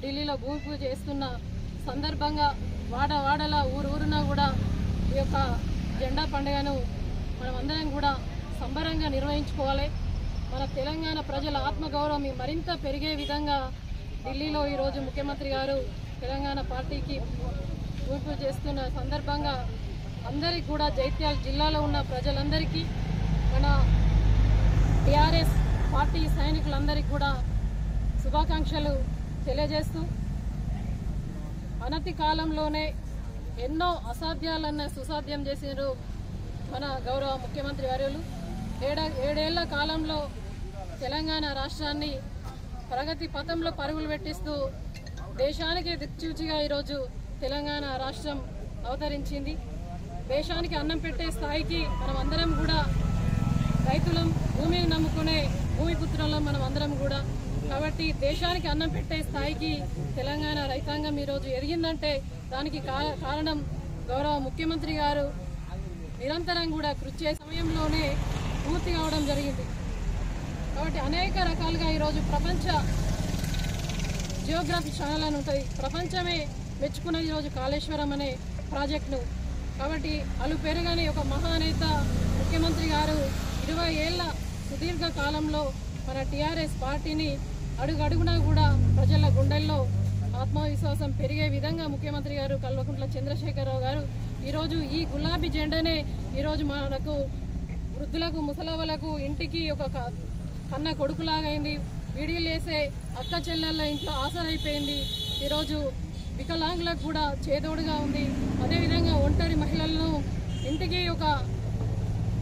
ఢిల్లీలో భూమి పూజ చేస్తున్న సందర్భంగా వాడ వాడల ఊరు ఊరున కూడా ఈ యొక్క జెండా పండుగను మనమందరం కూడా సంబరంగా నిర్వహించుకోవాలి. మన తెలంగాణ ప్రజల ఆత్మగౌరవం మరింత పెరిగే విధంగా ఢిల్లీలో ఈరోజు ముఖ్యమంత్రి గారు తెలంగాణ పార్టీకి భూమి చేస్తున్న సందర్భంగా అందరికీ కూడా జైత్యాల జిల్లాలో ఉన్న ప్రజలందరికీ మన టిఆర్ఎస్ పార్టీ సైనికులందరికీ కూడా శుభాకాంక్షలు తెలియజేస్తూ అనతి కాలంలోనే ఎన్నో అసాధ్యాలన్న సుసాధ్యం చేసినారు మన గౌరవ ముఖ్యమంత్రి వర్యులు. ఏడా ఏడేళ్ళ కాలంలో తెలంగాణ రాష్ట్రాన్ని ప్రగతి పథంలో పరుగులు పెట్టిస్తూ దేశానికి దిక్చూచిగా ఈరోజు తెలంగాణ రాష్ట్రం అవతరించింది. దేశానికి అన్నం పెట్టే స్థాయికి మనం అందరం కూడా రైతులం భూమిని నమ్ముకునే భూమి పుత్రులం మనం అందరం కూడా. కాబట్టి దేశానికి అన్నం పెట్టే స్థాయికి తెలంగాణ రైతాంగం ఈరోజు ఎదిగిందంటే దానికి కారణం గౌరవ ముఖ్యమంత్రి గారు నిరంతరం కూడా కృషి చేసే సమయంలోనే పూర్తి కావడం జరిగింది. కాబట్టి అనేక రకాలుగా ఈరోజు ప్రపంచ జియోగ్రఫీ ఛానల్ అని ఉంటుంది ప్రపంచమే మెచ్చుకున్న ఈరోజు కాళేశ్వరం అనే ప్రాజెక్టును. కాబట్టి అలు పెరగని ఒక మహానేత ముఖ్యమంత్రి గారు ఇరవై ఏళ్ళ సుదీర్ఘ కాలంలో మన టీఆర్ఎస్ పార్టీని అడుగడుగునా కూడా ప్రజల గుండెల్లో ఆత్మవిశ్వాసం పెరిగే విధంగా ముఖ్యమంత్రి గారు కల్వకుంట్ల చంద్రశేఖరరావు గారు ఈరోజు ఈ గులాబీ జెండానే ఈరోజు మనకు వృద్ధులకు ముసలవలకు ఇంటికి ఒక క- కన్న కొడుకులాగైంది. వీడియోలు వేసే అక్క చెల్లెళ్ళ ఇంట్లో ఆసరైపోయింది ఈరోజు వికలాంగులకు కూడా చేదోడుగా ఉంది. అదేవిధంగా ఒంటరి మహిళలను ఇంటికి ఒక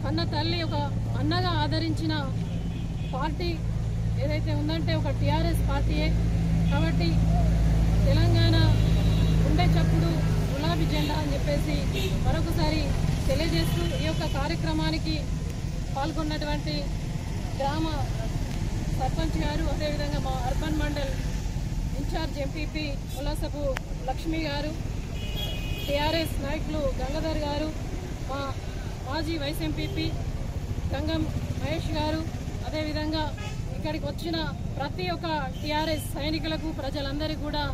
కన్న తల్లి ఒక అన్నగా ఆదరించిన పార్టీ ఏదైతే ఉందంటే ఒక టీఆర్ఎస్ పార్టీయే. కాబట్టి తెలంగాణ ఉండే చప్పుడు గులాబీ జెండా అని చెప్పేసి మరొకసారి తెలియజేస్తూ ఈ యొక్క కార్యక్రమానికి పాల్గొన్నటువంటి గ్రామ సర్పంచ్ గారు అదేవిధంగా మా urban mandal incharge MPP Ullasapu Lakshmi గారు టీఆర్ఎస్ నాయకులు గంగాధర్ గారు మా మాజీ వైస్ ఎంపీపీ గంగం మహేష్ గారు అదేవిధంగా ఇక్కడికి వచ్చిన ప్రతి ఒక్క టీఆర్ఎస్ సైనికులకు ప్రజలందరికీ కూడా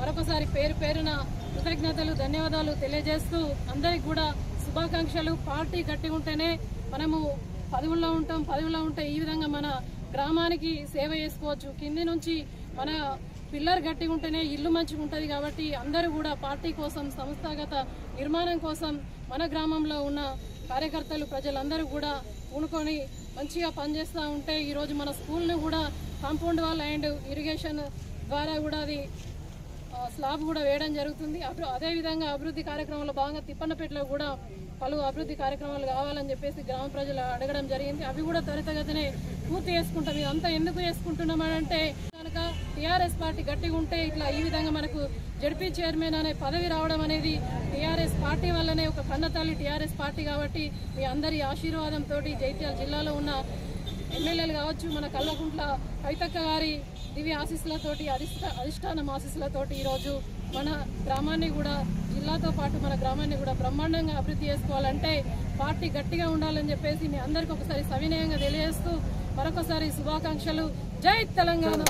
మరొకసారి పేరు పేరున కృతజ్ఞతలు ధన్యవాదాలు తెలియజేస్తూ అందరికి కూడా శుభాకాంక్షలు. పార్టీ గట్టి ఉంటేనే మనము పదవుల్లో ఉంటాం పదవుల్లో ఉంటే ఈ విధంగా మన గ్రామానికి సేవ చేసుకోవచ్చు. కింది నుంచి మన పిల్లర్ గట్టిగా ఉంటేనే ఇల్లు మంచిగా ఉంటుంది కాబట్టి అందరూ కూడా పార్టీ కోసం సంస్థాగత నిర్మాణం కోసం మన గ్రామంలో ఉన్న కార్యకర్తలు ప్రజలందరూ కూడా పూనుకొని మంచిగా పనిచేస్తూ ఉంటే ఈరోజు మన స్కూల్ని కూడా కాంపౌండ్ వాల్ అండ్ ఇరిగేషన్ ద్వారా కూడా అది స్లాబ్ కూడా వేయడం జరుగుతుంది. అదేవిధంగా అభివృద్ధి కార్యక్రమంలో భాగంగా తిప్పన్నపేటలో కూడా పలు అభివృద్ధి కార్యక్రమాలు కావాలని చెప్పేసి గ్రామ ప్రజలు అడగడం జరిగింది. అవి కూడా త్వరితగతినే పూర్తి చేసుకుంటాం. ఇదంతా ఎందుకు చేసుకుంటున్నామంటే కనుక టీఆర్ఎస్ పార్టీ గట్టిగా ఉంటే ఇట్లా ఈ విధంగా మనకు జడ్పీ చైర్మన్ అనే పదవి రావడం అనేది టీఆర్ఎస్ పార్టీ వల్లనే ఒక కన్నతల్లి టీఆర్ఎస్ పార్టీ కాబట్టి మీ అందరి ఆశీర్వాదంతో జైత్యాల జిల్లాలో ఉన్న ఎమ్మెల్యేలు కావచ్చు మన కల్లకుంట్ల కవితక్క గారి దివ్య ఆశీస్సులతోటి అధిష్ట అధిష్టానం ఆశీస్సులతోటి ఈరోజు మన గ్రామాన్ని కూడా జిల్లాతో పాటు మన గ్రామాన్ని కూడా బ్రహ్మాండంగా అభివృద్ధి చేసుకోవాలంటే పార్టీ గట్టిగా ఉండాలని చెప్పేసి మీ అందరికీ ఒకసారి సవినయంగా తెలియజేస్తూ మరొకసారి శుభాకాంక్షలు. జై తెలంగాణ!